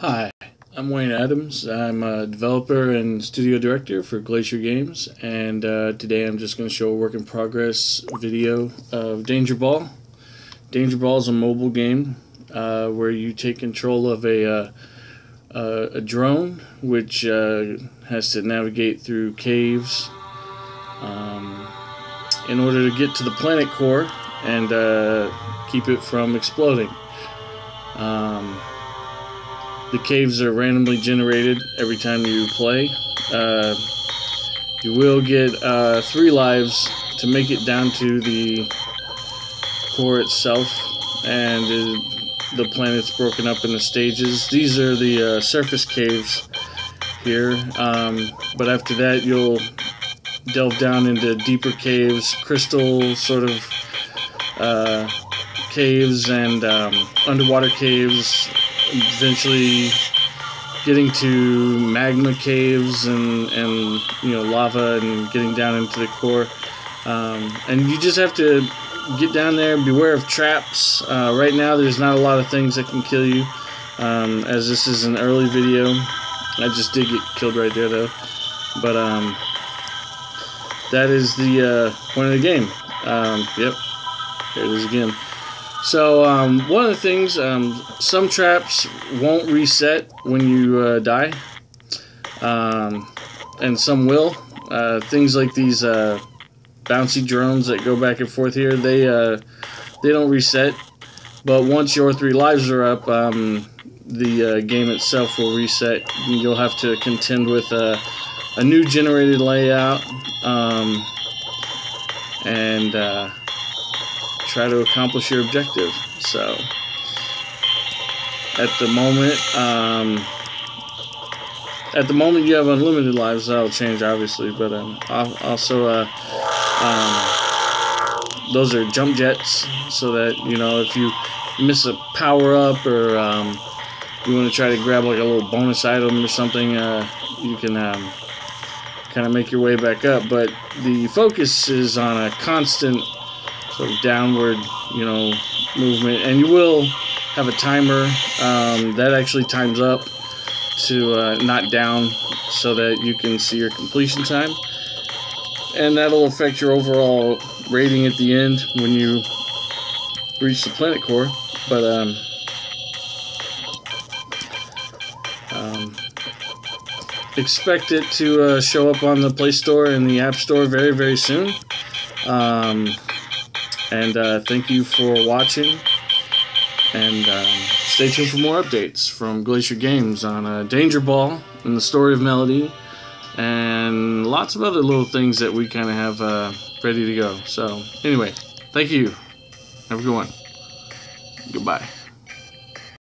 Hi, I'm Wayne Adams. I'm a developer and studio director for Glacier Games, and uh, today I'm just going to show a work in progress video of Danger Ball. Danger Ball is a mobile game uh, where you take control of a, uh, a drone which uh, has to navigate through caves um, in order to get to the planet core and uh, keep it from exploding. Um, the caves are randomly generated every time you play. Uh, you will get uh, three lives to make it down to the core itself, and it, the planet's broken up into stages. These are the uh, surface caves here, um, but after that, you'll delve down into deeper caves, crystal sort of uh, caves, and um, underwater caves eventually getting to magma caves and, and you know lava and getting down into the core. Um, and you just have to get down there beware of traps. Uh, right now there's not a lot of things that can kill you um, as this is an early video. I just did get killed right there though. But um, that is the uh, point of the game. Um, yep. Here it is again so um, one of the things, um, some traps won't reset when you uh, die, um, and some will. Uh, things like these uh, bouncy drones that go back and forth here, they uh, they don't reset. But once your three lives are up, um, the uh, game itself will reset. You'll have to contend with a, a new generated layout, um, and uh, try to accomplish your objective. So, at the moment, um, at the moment you have unlimited lives. That'll change, obviously, but um, also, uh, um, those are jump jets, so that you know if you miss a power up or um, you want to try to grab like a little bonus item or something, uh, you can um, kind of make your way back up. But the focus is on a constant sort of downward, you know, movement. And you will have a timer um, that actually times up to uh, not down so that you can see your completion time. And that'll affect your overall rating at the end when you reach the planet core. But, um, um, expect it to uh, show up on the Play Store and the App Store very, very soon. Um, and uh, thank you for watching. And um, stay tuned for more updates from Glacier Games on uh, Danger Ball and the story of Melody, and lots of other little things that we kind of have uh, ready to go. So, anyway, thank you. Have a good one. Goodbye.